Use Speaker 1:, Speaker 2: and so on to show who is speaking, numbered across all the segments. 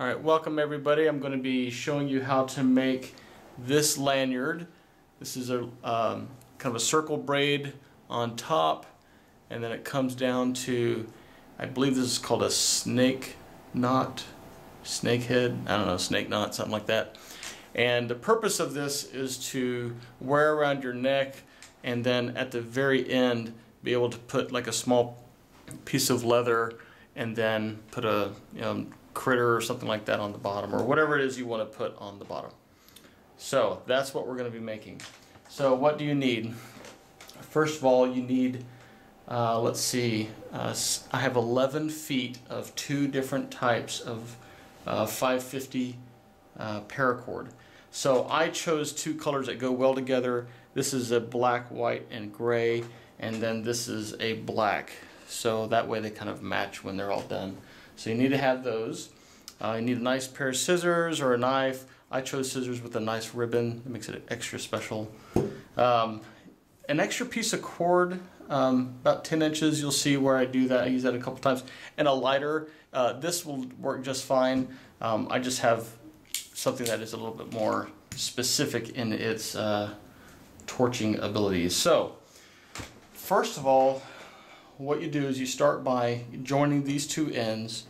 Speaker 1: Alright, welcome everybody. I'm going to be showing you how to make this lanyard. This is a um, kind of a circle braid on top and then it comes down to, I believe this is called a snake knot, snake head, I don't know, snake knot, something like that. And the purpose of this is to wear around your neck and then at the very end be able to put like a small piece of leather and then put a you know, critter or something like that on the bottom or whatever it is you want to put on the bottom. So that's what we're going to be making. So what do you need? First of all, you need, uh, let's see, uh, I have 11 feet of two different types of uh, 550 uh, paracord. So I chose two colors that go well together. This is a black, white, and gray, and then this is a black. So that way they kind of match when they're all done. So you need to have those. Uh, you need a nice pair of scissors or a knife. I chose scissors with a nice ribbon. It makes it extra special. Um, an extra piece of cord, um, about 10 inches. You'll see where I do that. I use that a couple times. And a lighter. Uh, this will work just fine. Um, I just have something that is a little bit more specific in its uh, torching abilities. So, first of all, what you do is you start by joining these two ends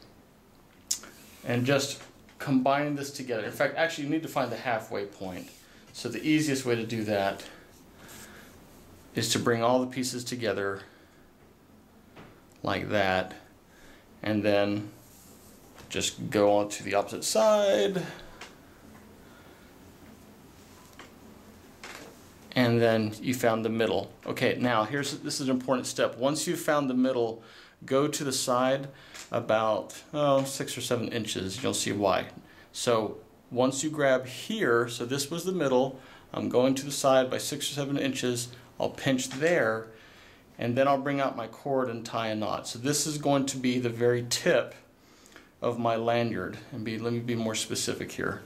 Speaker 1: and just combine this together. In fact, actually you need to find the halfway point. So the easiest way to do that is to bring all the pieces together like that and then just go on to the opposite side and then you found the middle. Okay, now here's this is an important step. Once you've found the middle, go to the side about oh, six or seven inches. You'll see why. So once you grab here, so this was the middle, I'm going to the side by six or seven inches. I'll pinch there, and then I'll bring out my cord and tie a knot. So this is going to be the very tip of my lanyard. And be let me be more specific here.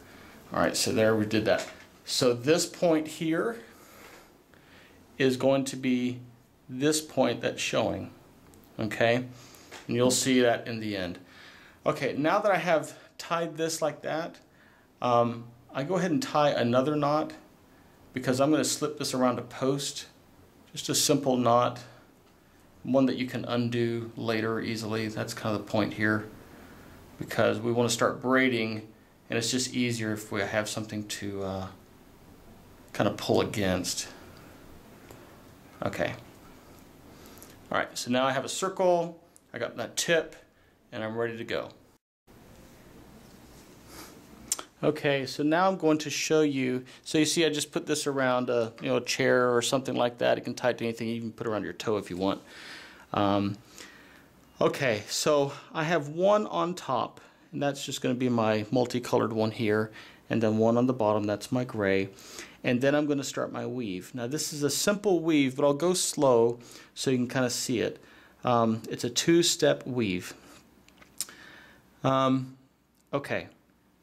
Speaker 1: All right, so there we did that. So this point here is going to be this point that's showing, okay? And you'll see that in the end. Okay, now that I have tied this like that, um, I go ahead and tie another knot because I'm going to slip this around a post. Just a simple knot, one that you can undo later easily. That's kind of the point here because we want to start braiding and it's just easier if we have something to uh, kind of pull against. Okay. All right, so now I have a circle, I got that tip, and I'm ready to go. Okay, so now I'm going to show you, so you see I just put this around a, you know, a chair or something like that. It can tie to anything, you can put it around your toe if you want. Um, okay, so I have one on top, and that's just going to be my multicolored one here, and then one on the bottom, that's my gray and then I'm going to start my weave. Now this is a simple weave, but I'll go slow so you can kind of see it. Um, it's a two-step weave. Um, okay,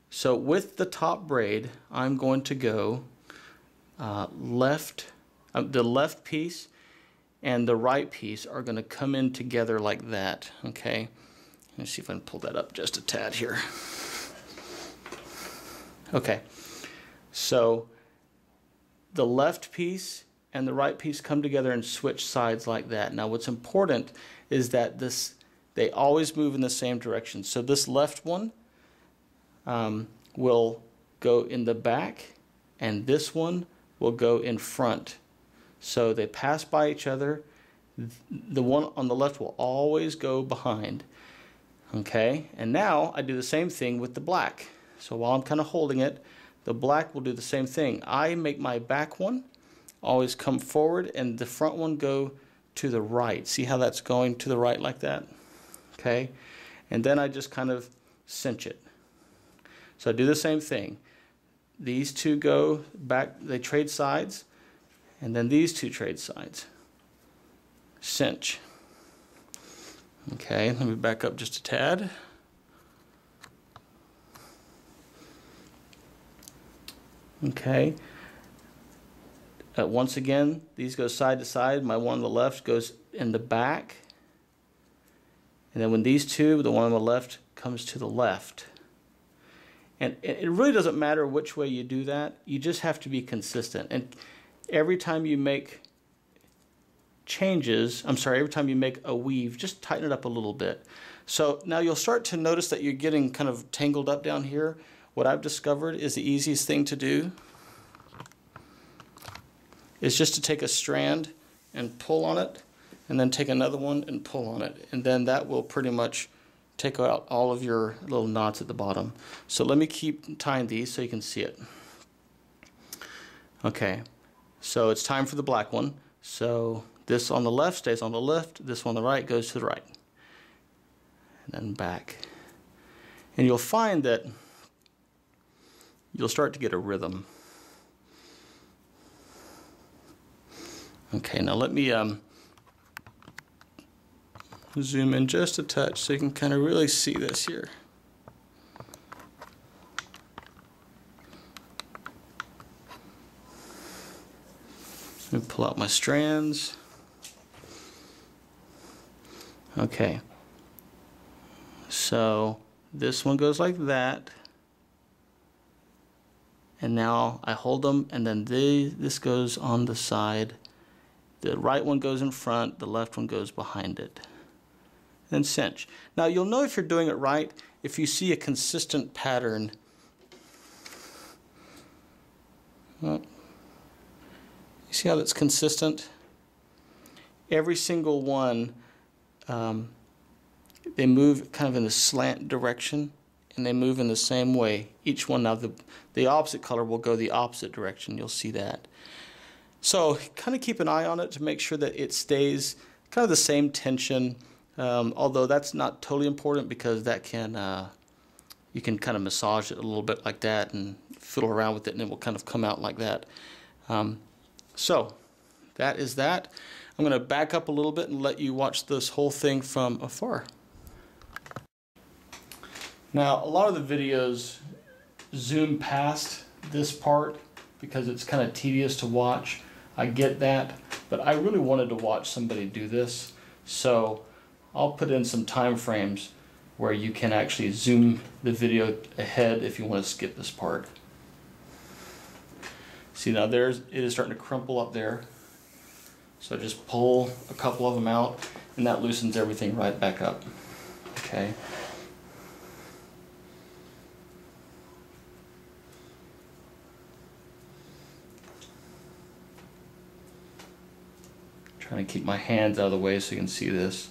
Speaker 1: so with the top braid, I'm going to go uh, left, uh, the left piece and the right piece are going to come in together like that, okay? Let me see if I can pull that up just a tad here. Okay, so the left piece and the right piece come together and switch sides like that. Now what's important is that this they always move in the same direction. So this left one um, will go in the back and this one will go in front. So they pass by each other. The one on the left will always go behind. Okay, and now I do the same thing with the black. So while I'm kind of holding it, the black will do the same thing. I make my back one always come forward and the front one go to the right. See how that's going to the right like that? Okay. And then I just kind of cinch it. So I do the same thing. These two go back, they trade sides, and then these two trade sides. Cinch. Okay, let me back up just a tad. Okay. Uh, once again, these go side to side. My one on the left goes in the back. And then when these two, the one on the left comes to the left. And it really doesn't matter which way you do that. You just have to be consistent. And every time you make changes, I'm sorry, every time you make a weave, just tighten it up a little bit. So now you'll start to notice that you're getting kind of tangled up down here. What I've discovered is the easiest thing to do is just to take a strand and pull on it and then take another one and pull on it. And then that will pretty much take out all of your little knots at the bottom. So let me keep tying these so you can see it. Okay, so it's time for the black one. So this on the left stays on the left, this one on the right goes to the right. And then back. And you'll find that you'll start to get a rhythm. Okay, now let me um, zoom in just a touch so you can kind of really see this here. Let me pull out my strands. Okay. So this one goes like that. And now I hold them and then they, this goes on the side. The right one goes in front, the left one goes behind it. Then cinch. Now you'll know if you're doing it right if you see a consistent pattern. You see how that's consistent? Every single one, um, they move kind of in a slant direction and they move in the same way. Each one now, the, the opposite color will go the opposite direction. You'll see that. So kind of keep an eye on it to make sure that it stays kind of the same tension, um, although that's not totally important because that can, uh, you can kind of massage it a little bit like that and fiddle around with it and it will kind of come out like that. Um, so that is that. I'm going to back up a little bit and let you watch this whole thing from afar. Now, a lot of the videos zoom past this part because it's kind of tedious to watch. I get that, but I really wanted to watch somebody do this. So I'll put in some time frames where you can actually zoom the video ahead if you want to skip this part. See now there's, it is starting to crumple up there. So just pull a couple of them out and that loosens everything right back up. Okay. Trying to keep my hands out of the way so you can see this.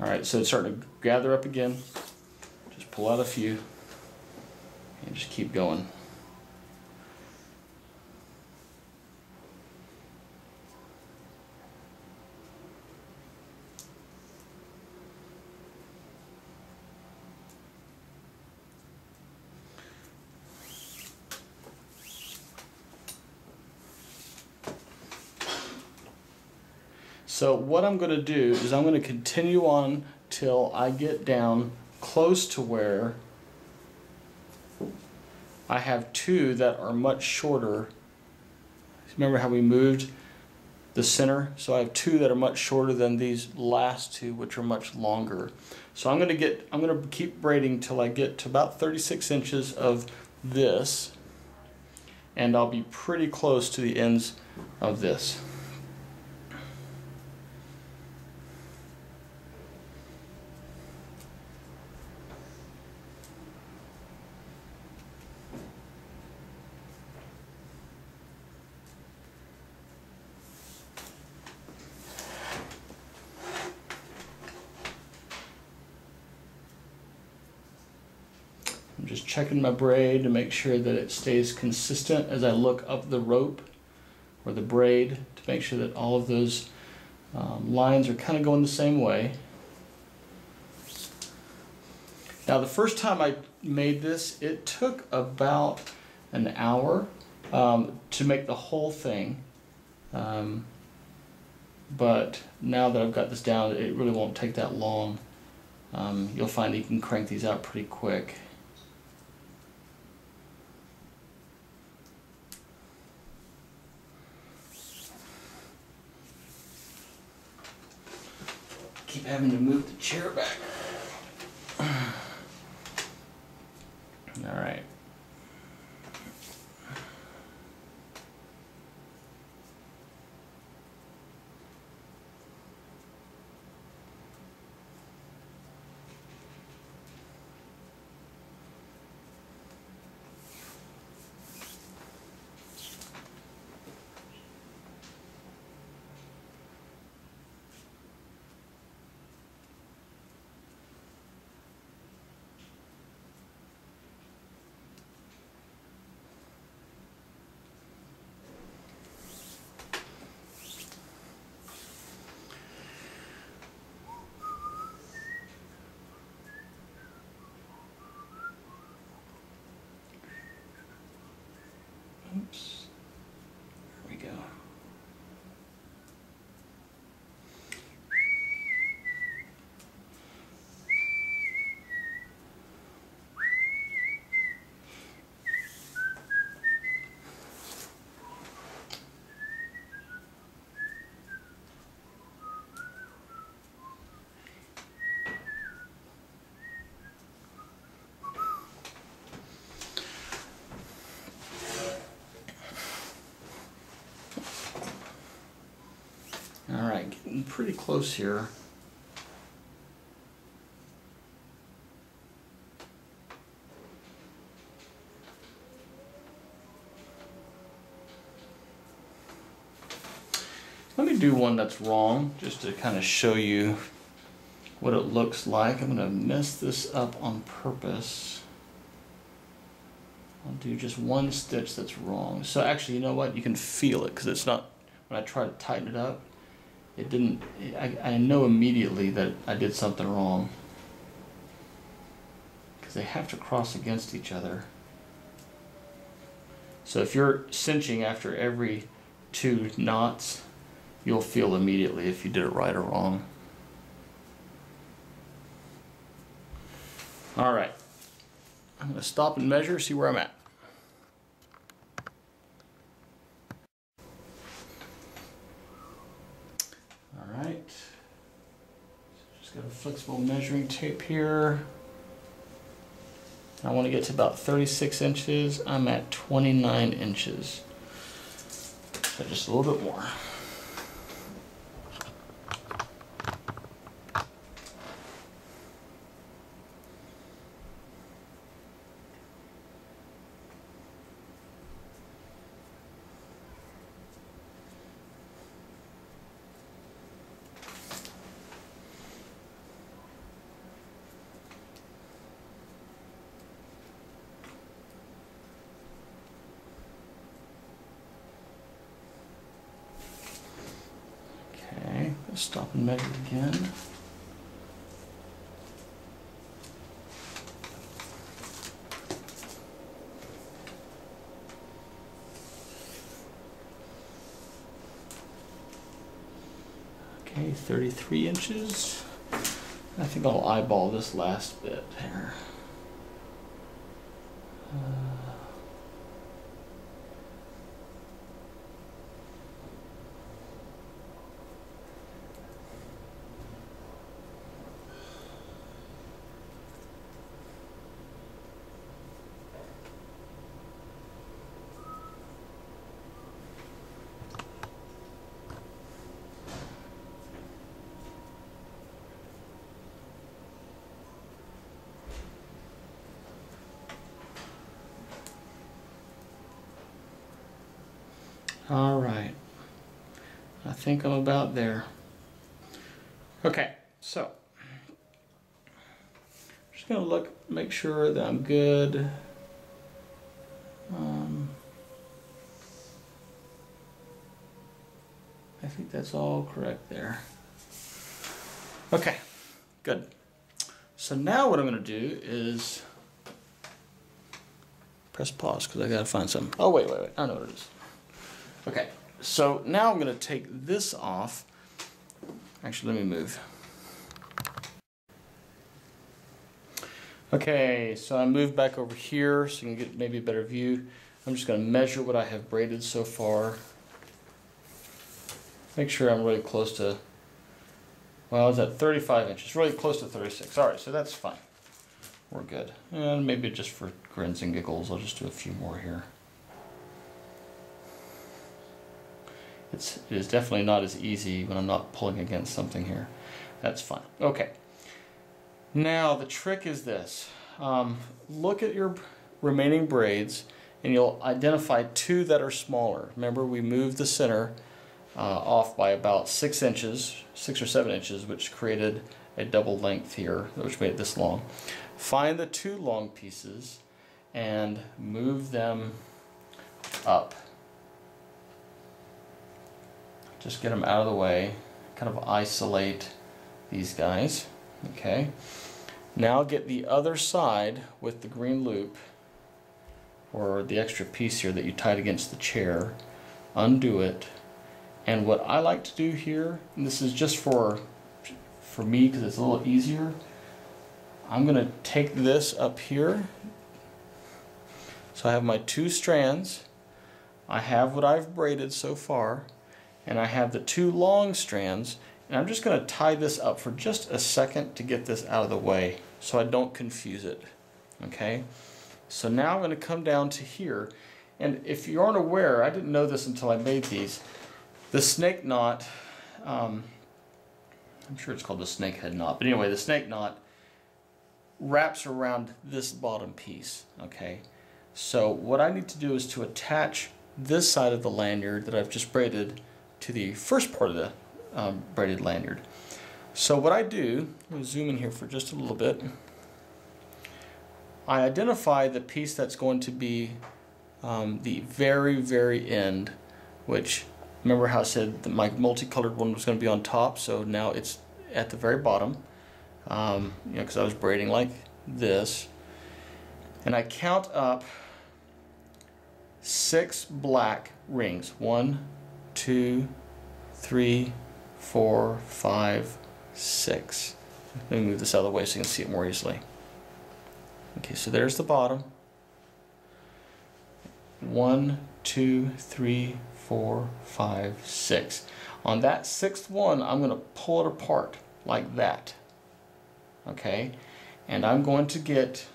Speaker 1: Alright, so it's starting to gather up again. Just pull out a few and just keep going. So what I'm going to do is I'm going to continue on till I get down close to where I have two that are much shorter. Remember how we moved the center? So I have two that are much shorter than these last two, which are much longer. So I'm going to get, I'm going to keep braiding till I get to about 36 inches of this, and I'll be pretty close to the ends of this. Just checking my braid to make sure that it stays consistent as I look up the rope or the braid to make sure that all of those um, lines are kind of going the same way. Now the first time I made this, it took about an hour um, to make the whole thing. Um, but now that I've got this down, it really won't take that long. Um, you'll find you can crank these out pretty quick. having to move the chair back. All right. All right, getting pretty close here. Let me do one that's wrong, just to kind of show you what it looks like. I'm gonna mess this up on purpose. I'll do just one stitch that's wrong. So actually, you know what? You can feel it because it's not, when I try to tighten it up, it didn't, I, I know immediately that I did something wrong. Because they have to cross against each other. So if you're cinching after every two knots, you'll feel immediately if you did it right or wrong. All right. I'm going to stop and measure, see where I'm at. All right. Just got a flexible measuring tape here. I want to get to about 36 inches. I'm at 29 inches. So just a little bit more. Okay, let's stop and measure again. 33 inches. I think I'll eyeball this last bit here. All right. I think I'm about there. Okay, so just gonna look, make sure that I'm good. Um, I think that's all correct there. Okay, good. So now what I'm gonna do is press pause because I gotta find something. Oh wait, wait, wait. I know what it is. Okay, so now I'm going to take this off. Actually, let me move. Okay, so I moved back over here so you can get maybe a better view. I'm just going to measure what I have braided so far. Make sure I'm really close to, well, I was at 35 inches, really close to 36. All right, so that's fine. we're good. And maybe just for grins and giggles, I'll just do a few more here. It's, it is definitely not as easy when I'm not pulling against something here. That's fine. Okay. Now the trick is this. Um, look at your remaining braids and you'll identify two that are smaller. Remember we moved the center uh, off by about six inches, six or seven inches, which created a double length here, which made it this long. Find the two long pieces and move them up. Just get them out of the way, kind of isolate these guys, okay? Now get the other side with the green loop or the extra piece here that you tied against the chair, undo it, and what I like to do here, and this is just for for me because it's a little easier, I'm going to take this up here. So I have my two strands. I have what I've braided so far, and I have the two long strands, and I'm just going to tie this up for just a second to get this out of the way so I don't confuse it. Okay? So now I'm going to come down to here, and if you aren't aware, I didn't know this until I made these, the snake knot, um, I'm sure it's called the snake head knot, but anyway, the snake knot wraps around this bottom piece, okay? So what I need to do is to attach this side of the lanyard that I've just braided to the first part of the um, braided lanyard. So what I do, I'm going to zoom in here for just a little bit. I identify the piece that's going to be um, the very, very end, which Remember how I said that my multicolored one was going to be on top, so now it's at the very bottom. Um, you know, because I was braiding like this. And I count up six black rings. One, two, three, four, five, six. Let me move this out of the way so you can see it more easily. Okay, so there's the bottom. One, two, three, four, five, six. On that sixth one, I'm going to pull it apart like that. Okay? And I'm going to get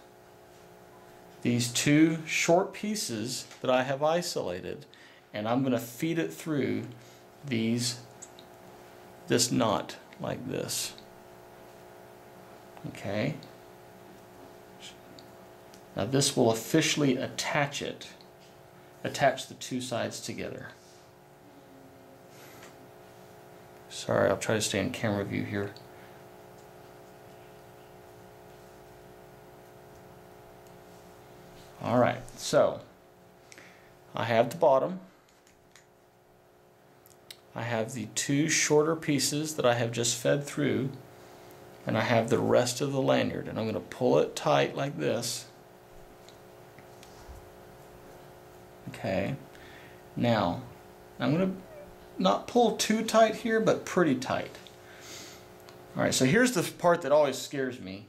Speaker 1: these two short pieces that I have isolated and I'm going to feed it through these this knot like this. Okay? Now this will officially attach it, attach the two sides together. Sorry, I'll try to stay in camera view here. All right, so I have the bottom. I have the two shorter pieces that I have just fed through and I have the rest of the lanyard and I'm going to pull it tight like this. Okay, now I'm going to not pull too tight here, but pretty tight. All right, so here's the part that always scares me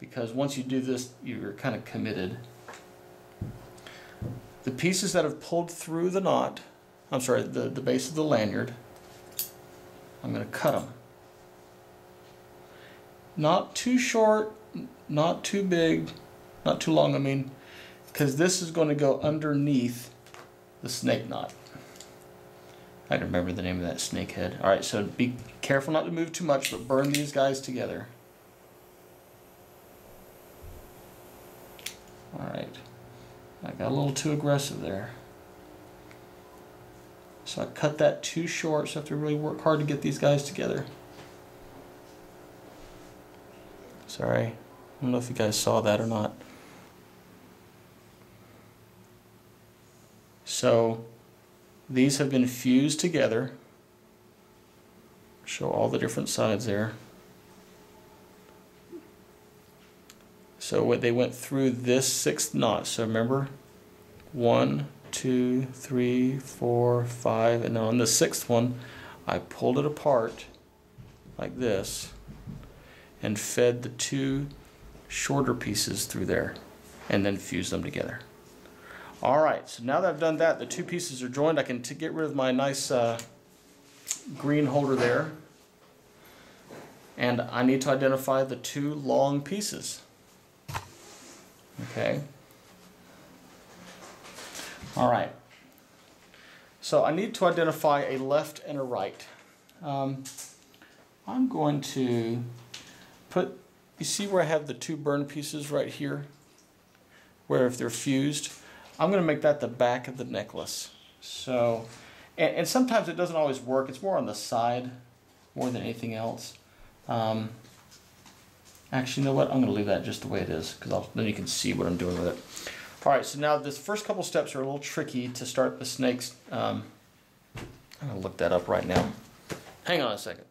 Speaker 1: because once you do this, you're kind of committed. The pieces that have pulled through the knot, I'm sorry, the, the base of the lanyard, I'm going to cut them. Not too short, not too big, not too long, I mean, because this is going to go underneath the snake knot. I remember the name of that snakehead. Alright, so be careful not to move too much, but burn these guys together. Alright. I got a little too aggressive there. So I cut that too short, so I have to really work hard to get these guys together. Sorry. I don't know if you guys saw that or not. So these have been fused together. Show all the different sides there. So what they went through this sixth knot. So remember, one, two, three, four, five, and then on the sixth one, I pulled it apart like this and fed the two shorter pieces through there and then fused them together. All right, so now that I've done that, the two pieces are joined. I can get rid of my nice uh, green holder there. And I need to identify the two long pieces. Okay. All right. So I need to identify a left and a right. Um, I'm going to put, you see where I have the two burn pieces right here? Where if they're fused, I'm going to make that the back of the necklace. So, and, and sometimes it doesn't always work. It's more on the side more than anything else. Um, actually, you know what? I'm going to leave that just the way it is because then you can see what I'm doing with it. All right, so now this first couple steps are a little tricky to start the snakes. Um, I'm to look that up right now. Hang on a second.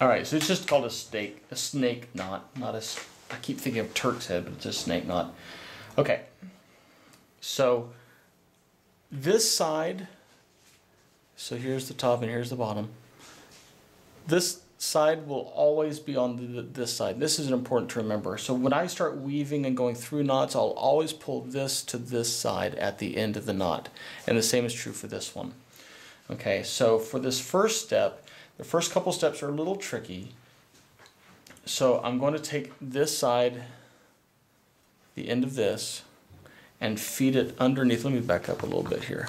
Speaker 1: All right, so it's just called a snake, a snake knot, not a. I keep thinking of Turk's head, but it's a snake knot. Okay, so this side. So here's the top and here's the bottom. This side will always be on the, this side. This is important to remember. So when I start weaving and going through knots, I'll always pull this to this side at the end of the knot. And the same is true for this one. Okay, so for this first step, the first couple steps are a little tricky. So I'm going to take this side, the end of this, and feed it underneath. Let me back up a little bit here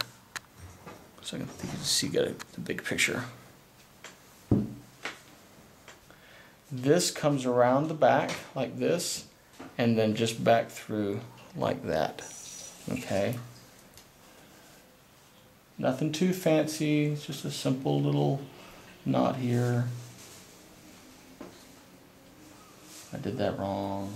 Speaker 1: so I can see get a, the big picture. This comes around the back like this and then just back through like that. Okay. Nothing too fancy, it's just a simple little knot here. I did that wrong.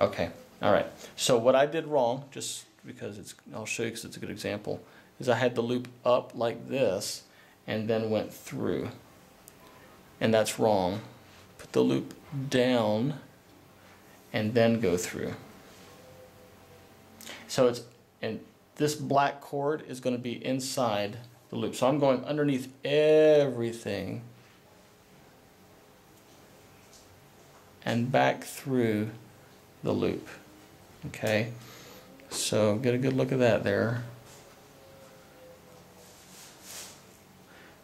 Speaker 1: Okay, all right. So what I did wrong, just because it's, I'll show you because it's a good example, is I had the loop up like this and then went through. And that's wrong. Put the loop down and then go through. So it's, and this black cord is going to be inside the loop. So I'm going underneath everything and back through the loop. Okay, so get a good look at that there.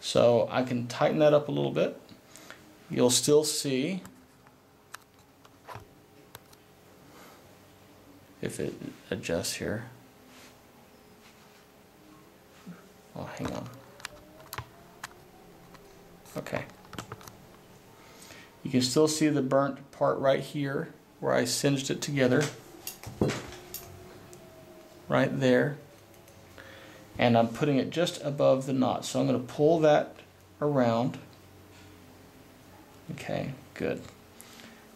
Speaker 1: So I can tighten that up a little bit. You'll still see if it adjusts here. Oh, hang on. Okay. You can still see the burnt part right here where I singed it together. Right there. And I'm putting it just above the knot. So I'm going to pull that around. Okay, good.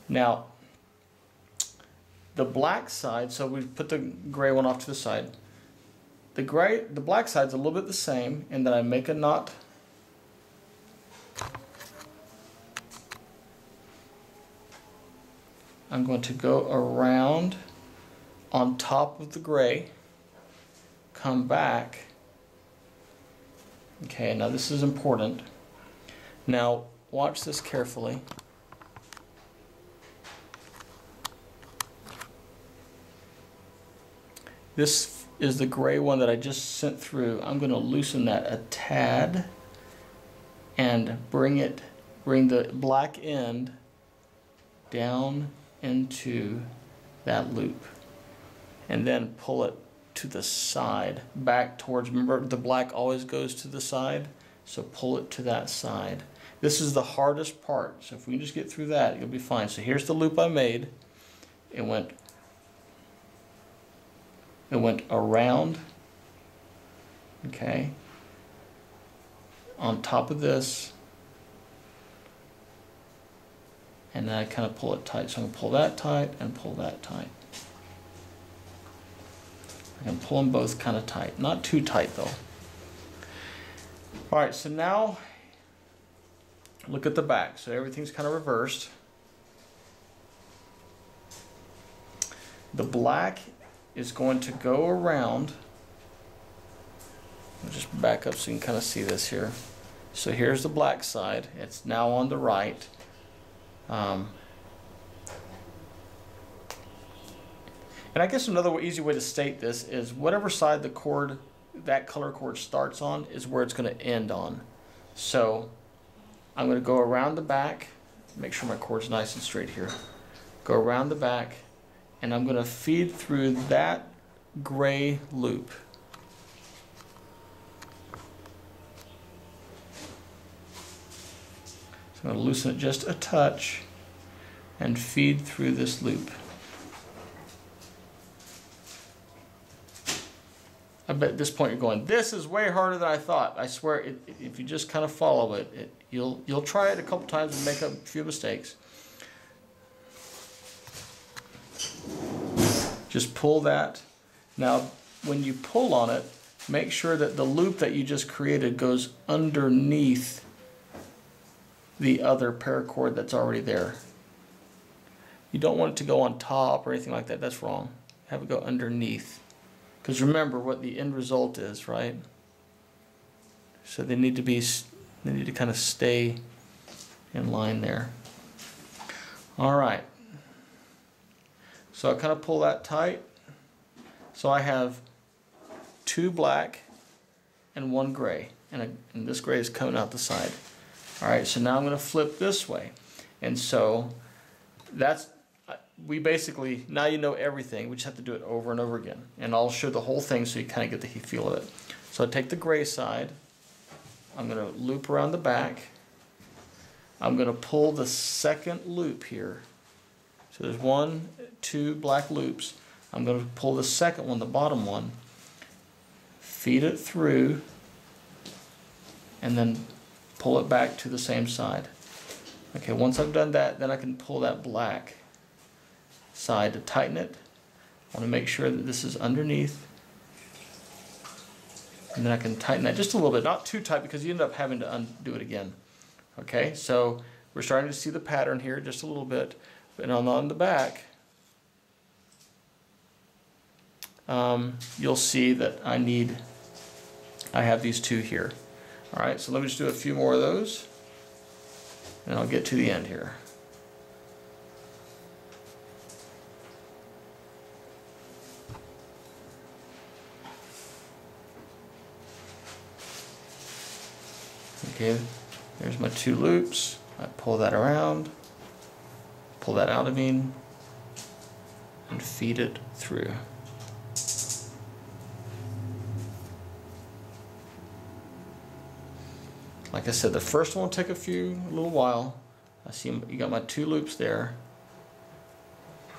Speaker 1: Now, the black side, so we put the gray one off to the side. The gray, the black side's a little bit the same and then I make a knot I'm going to go around on top of the gray, come back. Okay, now this is important. Now watch this carefully. This is the gray one that I just sent through. I'm going to loosen that a tad and bring it, bring the black end down into that loop and then pull it to the side back towards remember the black always goes to the side so pull it to that side this is the hardest part so if we just get through that you'll be fine so here's the loop I made it went it went around okay on top of this and then I kind of pull it tight. So I'm going to pull that tight and pull that tight. Can pull them both kind of tight. Not too tight though. Alright, so now look at the back. So everything's kind of reversed. The black is going to go around. I'll just back up so you can kind of see this here. So here's the black side. It's now on the right. Um, and I guess another easy way to state this is whatever side the cord that color cord starts on is where it's going to end on. So I'm going to go around the back, make sure my cord's nice and straight here. Go around the back, and I'm going to feed through that gray loop. So I'm going to loosen it just a touch and feed through this loop. At this point you're going, this is way harder than I thought. I swear, it, if you just kind of follow it, it, you'll you'll try it a couple times and make a few mistakes. Just pull that. Now, when you pull on it, make sure that the loop that you just created goes underneath the other paracord that's already there. You don't want it to go on top or anything like that. That's wrong. Have it go underneath. Because remember what the end result is, right? So they need to be, they need to kind of stay in line there. All right. So I kind of pull that tight. So I have two black and one gray. And, a, and this gray is coming out the side. All right, so now I'm going to flip this way. And so that's we basically, now you know everything, we just have to do it over and over again. And I'll show the whole thing so you kind of get the feel of it. So I take the gray side, I'm going to loop around the back, I'm going to pull the second loop here. So there's one, two black loops. I'm going to pull the second one, the bottom one, feed it through, and then pull it back to the same side. Okay, once I've done that, then I can pull that black side to tighten it. I want to make sure that this is underneath. And then I can tighten that just a little bit, not too tight because you end up having to undo it again. Okay, so we're starting to see the pattern here just a little bit. And on, on the back, um, you'll see that I need, I have these two here. All right, so let me just do a few more of those and I'll get to the end here. Okay, there's my two loops. I pull that around, pull that out of me, and feed it through. Like I said, the first one will take a few, a little while. I see you got my two loops there.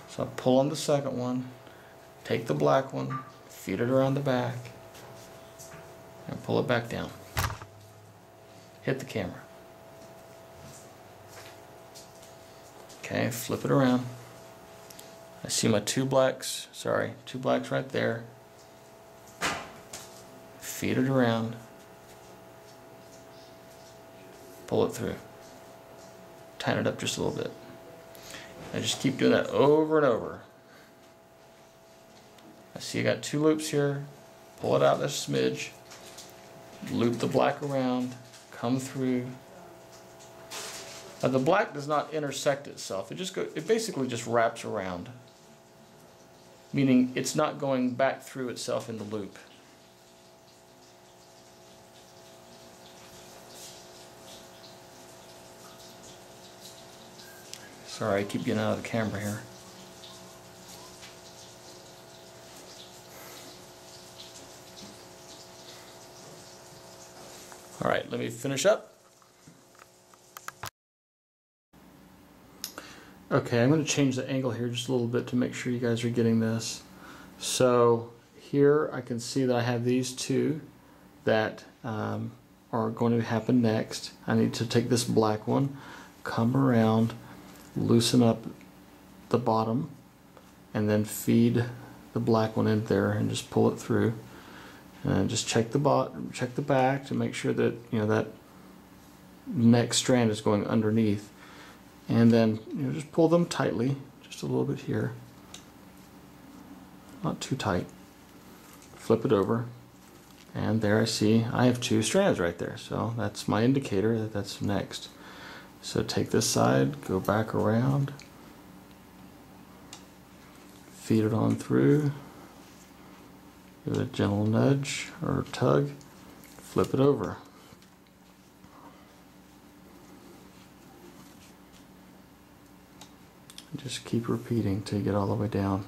Speaker 1: So I pull on the second one, take the black one, feed it around the back, and pull it back down hit the camera. Okay, flip it around. I see my two blacks, sorry, two blacks right there. Feed it around. Pull it through. Tighten it up just a little bit. I just keep doing that over and over. I see I got two loops here. Pull it out a smidge. Loop the black around come through. Now the black does not intersect itself. It just go, it basically just wraps around. Meaning it's not going back through itself in the loop. Sorry, I keep getting out of the camera here. All right, let me finish up. Okay, I'm going to change the angle here just a little bit to make sure you guys are getting this. So here I can see that I have these two that um, are going to happen next. I need to take this black one, come around, loosen up the bottom, and then feed the black one in there and just pull it through and just check the bot check the back to make sure that you know that next strand is going underneath. And then you know just pull them tightly just a little bit here. Not too tight. Flip it over. And there I see I have two strands right there. So that's my indicator that that's next. So take this side go back around. Feed it on through Give it a gentle nudge or tug, flip it over. Just keep repeating till you get all the way down.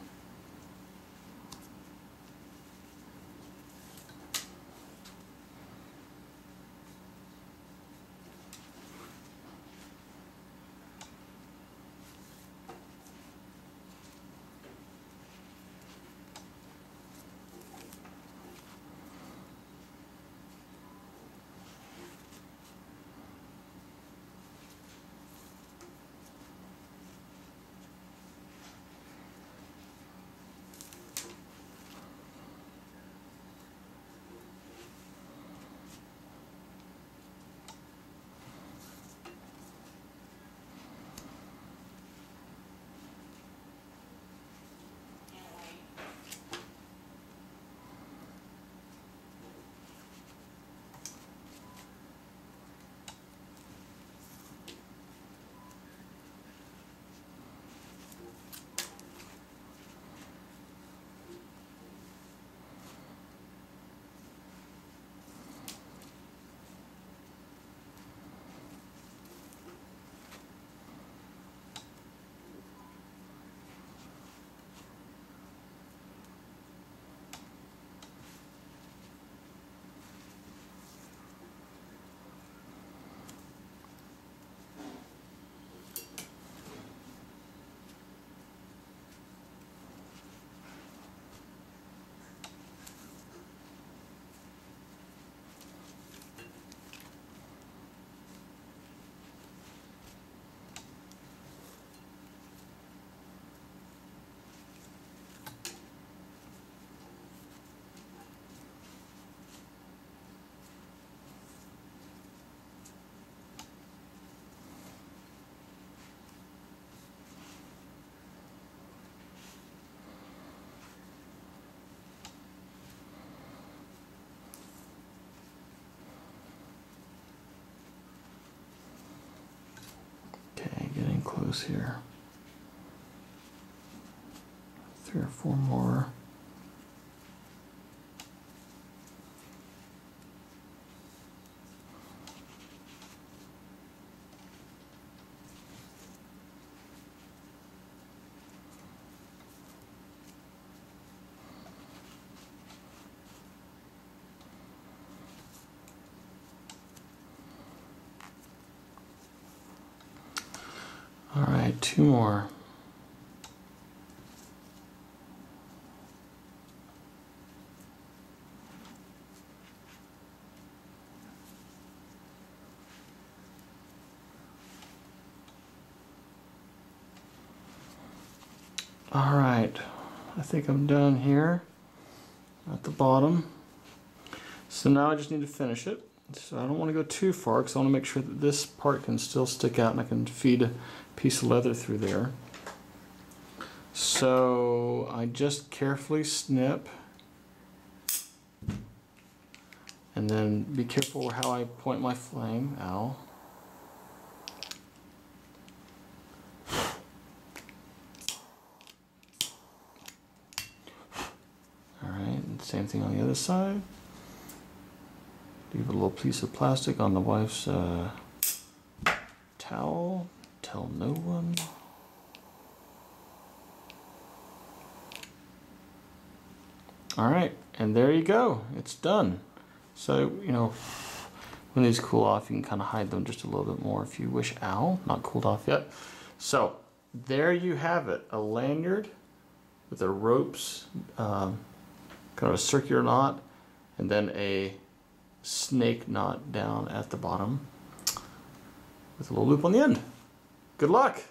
Speaker 1: Close here. Three or four more. All right, two more. All right, I think I'm done here at the bottom. So now I just need to finish it. So I don't want to go too far because I want to make sure that this part can still stick out and I can feed piece of leather through there. So I just carefully snip and then be careful how I point my flame. Ow. Alright, same thing on the other side. Leave a little piece of plastic on the wife's uh, towel. Tell no one. All right, and there you go. It's done. So, you know, when these cool off, you can kind of hide them just a little bit more if you wish. Ow, not cooled off yet. So, there you have it. A lanyard with a ropes, um, kind of a circular knot, and then a snake knot down at the bottom with a little loop on the end. Good luck!